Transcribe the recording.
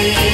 see.